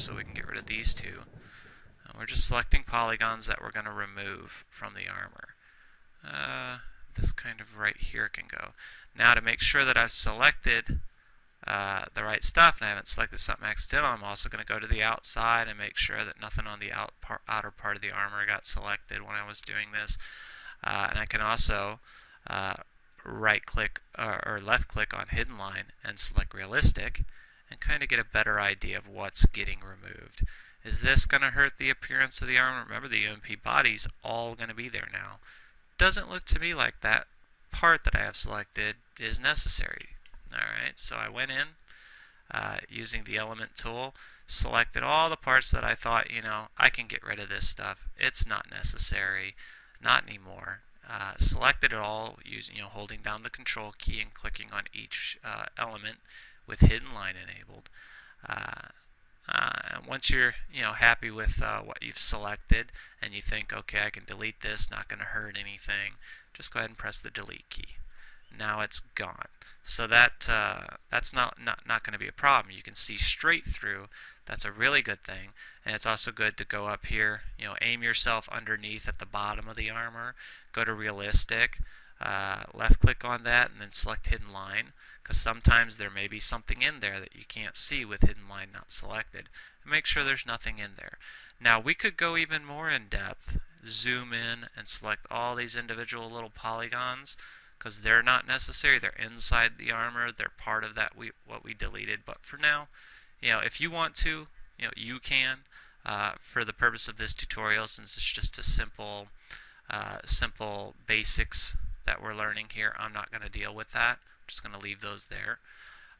so we can get rid of these two. And we're just selecting polygons that we're going to remove from the armor. Uh, this kind of right here can go. Now to make sure that I've selected uh, the right stuff and I haven't selected something accidental, I'm also going to go to the outside and make sure that nothing on the out par outer part of the armor got selected when I was doing this. Uh, and I can also uh, right click or, or left click on hidden line and select realistic and kind of get a better idea of what's getting removed. Is this going to hurt the appearance of the armor? Remember the UNP body's all going to be there now. Doesn't look to me like that part that I have selected is necessary. Alright, so I went in uh, using the element tool, selected all the parts that I thought, you know, I can get rid of this stuff. It's not necessary, not anymore. Uh, selected it all using, you know, holding down the control key and clicking on each uh, element with hidden line enabled. Uh, uh, once you're, you know, happy with uh, what you've selected and you think, okay, I can delete this, not going to hurt anything, just go ahead and press the delete key. Now it's gone. So that uh, that's not, not, not going to be a problem. You can see straight through. That's a really good thing. And it's also good to go up here, you know, aim yourself underneath at the bottom of the armor, go to realistic, uh, left click on that and then select hidden line because sometimes there may be something in there that you can't see with hidden line not selected. Make sure there's nothing in there. Now we could go even more in depth, zoom in and select all these individual little polygons because they're not necessary. They're inside the armor. They're part of that we what we deleted. But for now, you know, if you want to, you know, you can. Uh, for the purpose of this tutorial, since it's just a simple, uh, simple basics that we're learning here, I'm not going to deal with that. I'm just going to leave those there.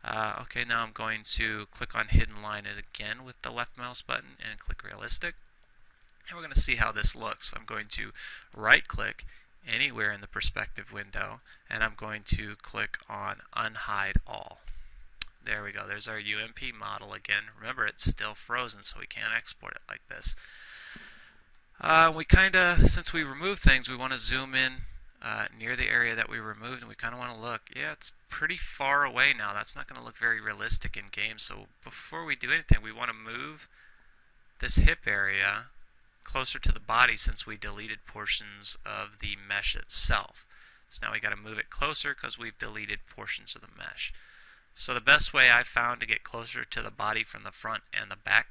Uh, okay, now I'm going to click on hidden line again with the left mouse button and click realistic. And we're going to see how this looks. I'm going to right click anywhere in the perspective window and I'm going to click on unhide all. There we go. There's our UNP model again. Remember, it's still frozen, so we can't export it like this. Uh, we kind of, since we remove things, we want to zoom in uh, near the area that we removed, and we kind of want to look. Yeah, it's pretty far away now. That's not going to look very realistic in game. So before we do anything, we want to move this hip area closer to the body since we deleted portions of the mesh itself. So now we got to move it closer because we've deleted portions of the mesh. So the best way I've found to get closer to the body from the front and the back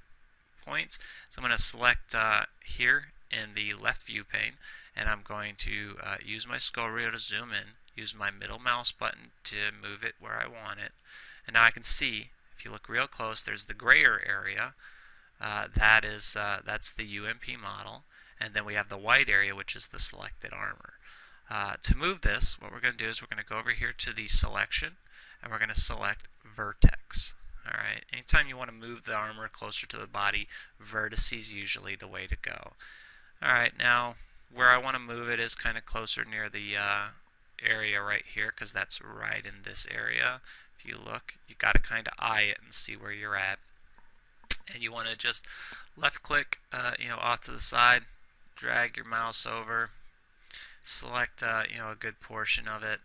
points is I'm going to select uh, here in the left view pane and I'm going to uh, use my scroll wheel to zoom in, use my middle mouse button to move it where I want it. And now I can see, if you look real close, there's the grayer area uh, that is uh, that's the UNP model and then we have the white area which is the selected armor. Uh, to move this what we're going to do is we're going to go over here to the selection and we're going to select vertex. Alright, anytime you want to move the armor closer to the body, vertex is usually the way to go. Alright, now where I want to move it is kind of closer near the uh, area right here because that's right in this area. If you look, you got to kind of eye it and see where you're at. And you want to just left click uh, you know off to the side drag your mouse over select uh, you know a good portion of it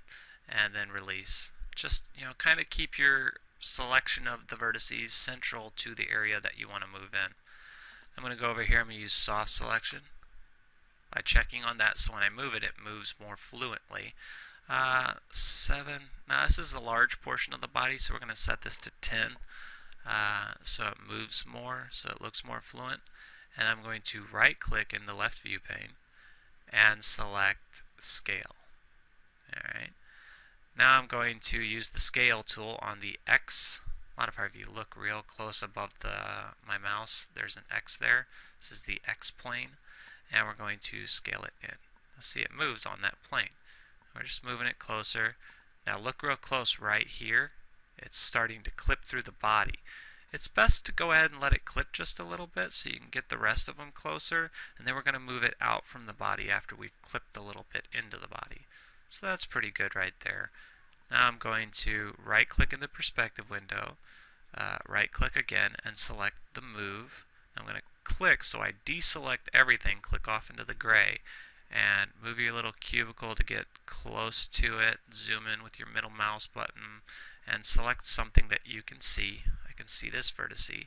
and then release. Just you know kind of keep your selection of the vertices central to the area that you want to move in. I'm going to go over here I'm going to use soft selection by checking on that so when I move it it moves more fluently uh, 7 now this is a large portion of the body so we're going to set this to 10 uh, so it moves more, so it looks more fluent. And I'm going to right click in the left view pane and select scale. Alright. Now I'm going to use the scale tool on the X modifier. If you look real close above the my mouse, there's an X there. This is the X plane. And we're going to scale it in. Let's see, it moves on that plane. We're just moving it closer. Now look real close right here it's starting to clip through the body. It's best to go ahead and let it clip just a little bit so you can get the rest of them closer and then we're going to move it out from the body after we've clipped a little bit into the body. So that's pretty good right there. Now I'm going to right click in the perspective window, uh, right click again and select the move. I'm going to click so I deselect everything, click off into the gray and move your little cubicle to get close to it, zoom in with your middle mouse button and select something that you can see. I can see this vertice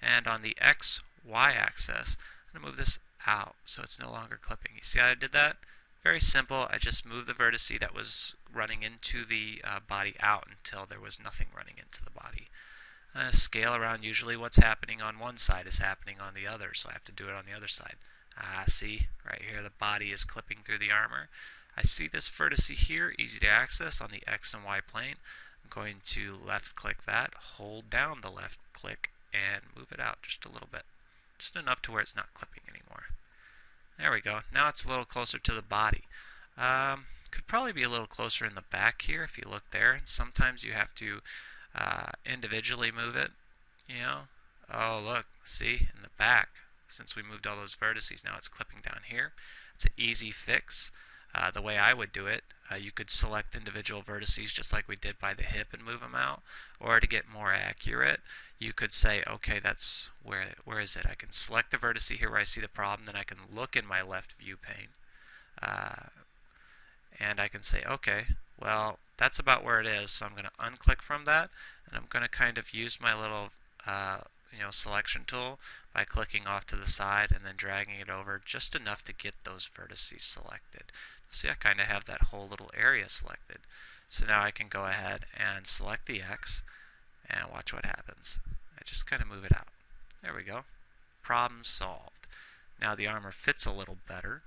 And on the X, Y axis, I'm going to move this out so it's no longer clipping. You see how I did that? Very simple. I just moved the vertice that was running into the uh, body out until there was nothing running into the body. Uh, scale around, usually what's happening on one side is happening on the other, so I have to do it on the other side. Ah, see, right here the body is clipping through the armor. I see this vertice here, easy to access on the X and Y plane. I'm going to left click that, hold down the left click, and move it out just a little bit. Just enough to where it's not clipping anymore. There we go. Now it's a little closer to the body. Um, could probably be a little closer in the back here if you look there. Sometimes you have to uh, individually move it. You know. Oh, look. See? In the back. Since we moved all those vertices, now it's clipping down here. It's an easy fix. Uh, the way I would do it, uh, you could select individual vertices just like we did by the hip and move them out. Or to get more accurate, you could say, okay, that's where where is it? I can select the vertex here where I see the problem, then I can look in my left view pane, uh, and I can say, okay, well, that's about where it is, so I'm going to unclick from that, and I'm going to kind of use my little uh, you know selection tool by clicking off to the side and then dragging it over just enough to get those vertices selected. See, I kind of have that whole little area selected. So now I can go ahead and select the X and watch what happens. I just kind of move it out. There we go. Problem solved. Now the armor fits a little better,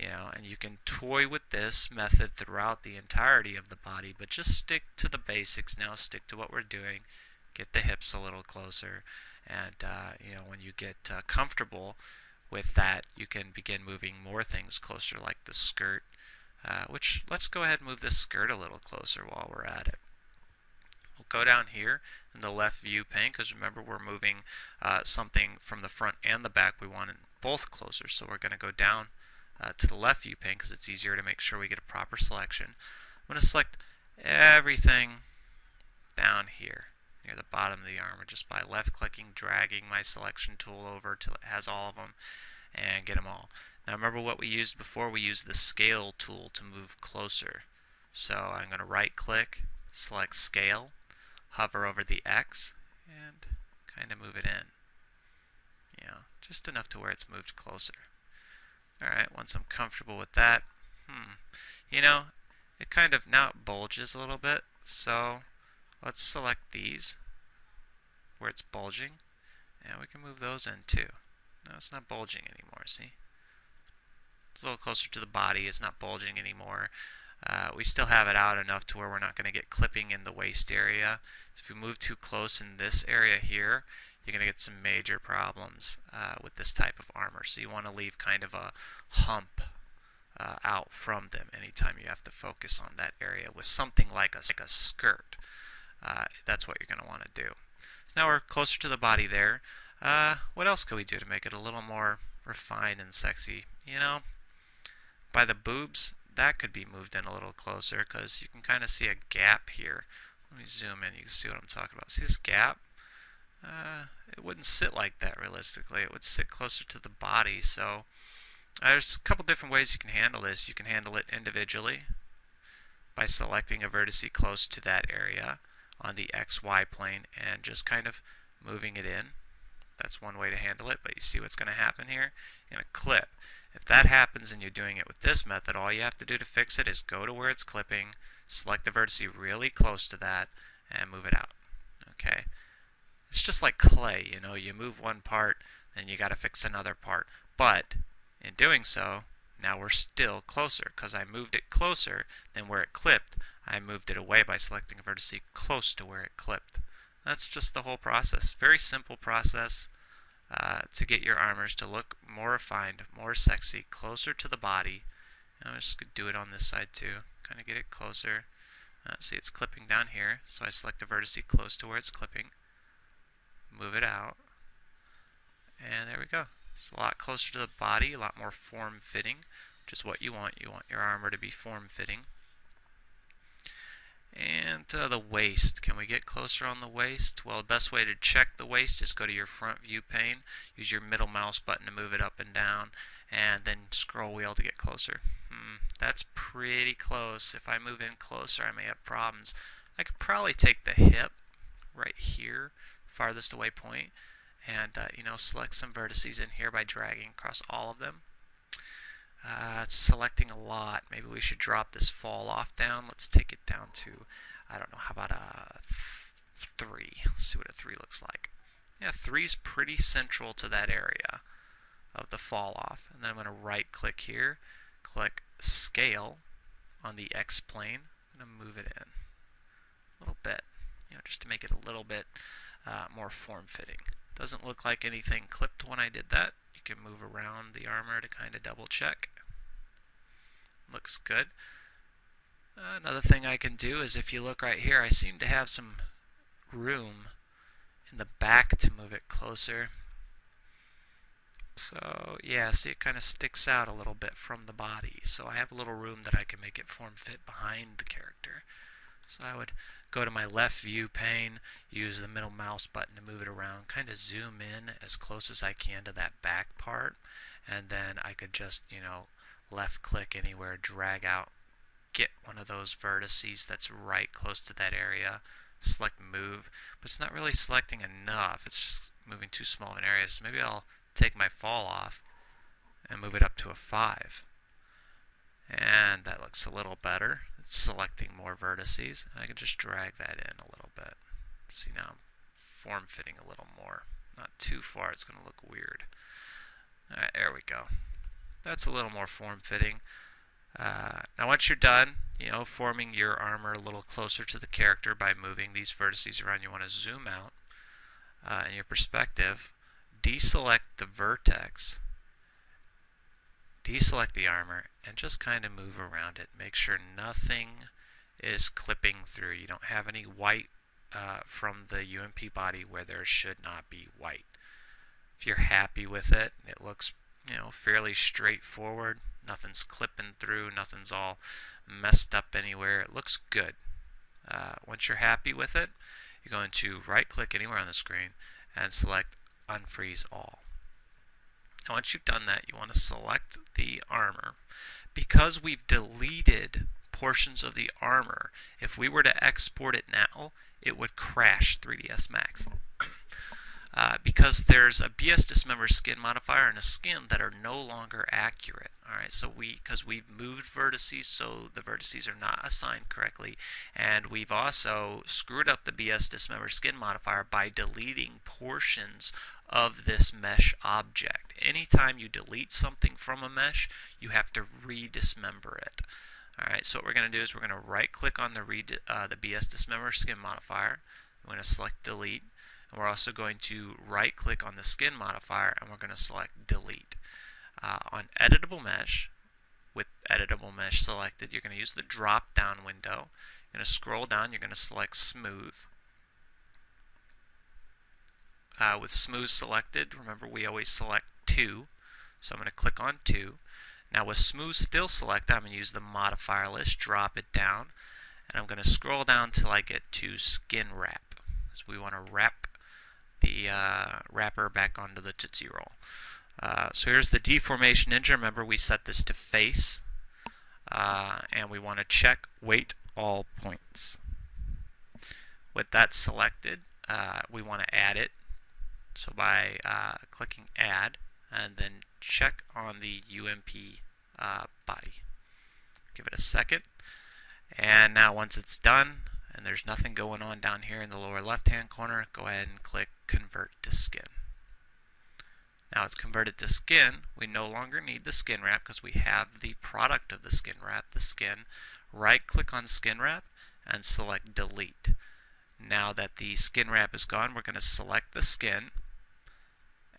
you know, and you can toy with this method throughout the entirety of the body, but just stick to the basics now, stick to what we're doing, get the hips a little closer, and, uh, you know, when you get uh, comfortable with that, you can begin moving more things closer, like the skirt, uh, which let's go ahead and move this skirt a little closer while we're at it. We'll go down here in the left view pane because remember we're moving uh, something from the front and the back. We want it both closer. So we're going to go down uh, to the left view pane because it's easier to make sure we get a proper selection. I'm going to select everything down here near the bottom of the armor just by left clicking, dragging my selection tool over till it has all of them and get them all. Now remember what we used before? We used the scale tool to move closer. So I'm going to right click, select scale, hover over the X and kind of move it in. You know, just enough to where it's moved closer. Alright, once I'm comfortable with that, hmm, you know, it kind of now it bulges a little bit, so let's select these where it's bulging, and we can move those in too. No, it's not bulging anymore, see? It's a little closer to the body, it's not bulging anymore. Uh, we still have it out enough to where we're not going to get clipping in the waist area. If we move too close in this area here, you're going to get some major problems uh, with this type of armor. So you want to leave kind of a hump uh, out from them anytime you have to focus on that area with something like a, like a skirt. Uh, that's what you're going to want to do. So now we're closer to the body there. Uh, what else could we do to make it a little more refined and sexy? You know, by the boobs, that could be moved in a little closer because you can kind of see a gap here. Let me zoom in, you can see what I'm talking about. See this gap? Uh, it wouldn't sit like that realistically. It would sit closer to the body. So uh, there's a couple different ways you can handle this. You can handle it individually by selecting a vertex close to that area on the XY plane and just kind of moving it in. That's one way to handle it, but you see what's going to happen here? In a clip, if that happens and you're doing it with this method, all you have to do to fix it is go to where it's clipping, select the vertex really close to that, and move it out. Okay? It's just like clay, you know, you move one part, then you got to fix another part. But in doing so, now we're still closer because I moved it closer than where it clipped. I moved it away by selecting a vertex close to where it clipped. That's just the whole process. Very simple process uh, to get your armors to look more refined, more sexy, closer to the body. I'm just going to do it on this side too. Kind of get it closer. Uh, see, it's clipping down here, so I select the vertex close to where it's clipping. Move it out. And there we go. It's a lot closer to the body, a lot more form-fitting, which is what you want. You want your armor to be form-fitting. And uh, the waist. Can we get closer on the waist? Well, the best way to check the waist is go to your front view pane, use your middle mouse button to move it up and down, and then scroll wheel to get closer. Hmm, that's pretty close. If I move in closer, I may have problems. I could probably take the hip right here, farthest away point, and uh, you know select some vertices in here by dragging across all of them. Uh, it's selecting a lot. Maybe we should drop this fall off down. Let's take it down to, I don't know, how about a three? Let's see what a three looks like. Yeah, 3 is pretty central to that area of the fall off. And then I'm going to right click here, click scale on the X plane. I'm going to move it in a little bit, you know, just to make it a little bit uh, more form-fitting. Doesn't look like anything clipped when I did that. You can move around the armor to kind of double check. Looks good. Another thing I can do is if you look right here, I seem to have some room in the back to move it closer. So yeah, see it kind of sticks out a little bit from the body. So I have a little room that I can make it form fit behind the character. So I would go to my left view pane, use the middle mouse button to move it around, kind of zoom in as close as I can to that back part, and then I could just, you know, left click anywhere, drag out, get one of those vertices that's right close to that area, select move, but it's not really selecting enough. It's just moving too small of an area. So maybe I'll take my fall off and move it up to a 5. And that looks a little better. It's selecting more vertices. And I can just drag that in a little bit. See now I'm form fitting a little more. Not too far, it's going to look weird. Alright, there we go. That's a little more form fitting. Uh, now once you're done, you know, forming your armor a little closer to the character by moving these vertices around, you want to zoom out uh, in your perspective, deselect the vertex, deselect the armor, and just kind of move around it. Make sure nothing is clipping through. You don't have any white uh, from the UNP body where there should not be white. If you're happy with it, it looks you know fairly straightforward. Nothing's clipping through. Nothing's all messed up anywhere. It looks good. Uh, once you're happy with it, you're going to right click anywhere on the screen and select unfreeze all. Now once you've done that, you want to select the armor. Because we've deleted portions of the armor, if we were to export it now, it would crash 3ds Max because there's a BS dismember skin modifier and a skin that are no longer accurate. Alright, so we, because we've moved vertices so the vertices are not assigned correctly, and we've also screwed up the BS dismember skin modifier by deleting portions of this mesh object. Anytime you delete something from a mesh, you have to re-dismember it. Alright, so what we're going to do is we're going to right click on the, uh, the BS dismember skin modifier. We're going to select delete. And we're also going to right click on the skin modifier and we're going to select delete. Uh, on editable mesh, with editable mesh selected, you're going to use the drop down window. You're going to scroll down, you're going to select smooth. Uh, with smooth selected, remember we always select 2. So I'm going to click on 2. Now with smooth still selected, I'm going to use the modifier list, drop it down, and I'm going to scroll down till I get to skin wrap. So we want to wrap the uh, wrapper back onto the Tootsie Roll. Uh, so here's the deformation engine. Remember we set this to face. Uh, and we want to check weight all points. With that selected, uh, we want to add it. So by uh, clicking add and then check on the UNP uh, body. Give it a second. And now once it's done, and there's nothing going on down here in the lower left hand corner, go ahead and click convert to skin. Now it's converted to skin. We no longer need the skin wrap because we have the product of the skin wrap, the skin. Right click on skin wrap and select delete. Now that the skin wrap is gone, we're going to select the skin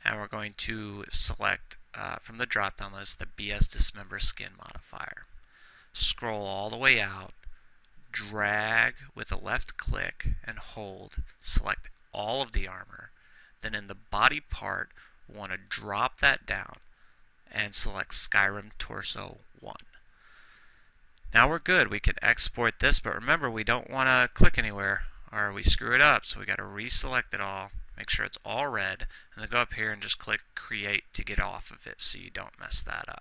and we're going to select uh, from the drop down list the BS Dismember Skin modifier. Scroll all the way out drag with a left click and hold, select all of the armor. Then in the body part, we want to drop that down and select Skyrim Torso 1. Now we're good. We can export this, but remember we don't want to click anywhere or we screw it up. So we got to reselect it all, make sure it's all red, and then go up here and just click create to get off of it so you don't mess that up.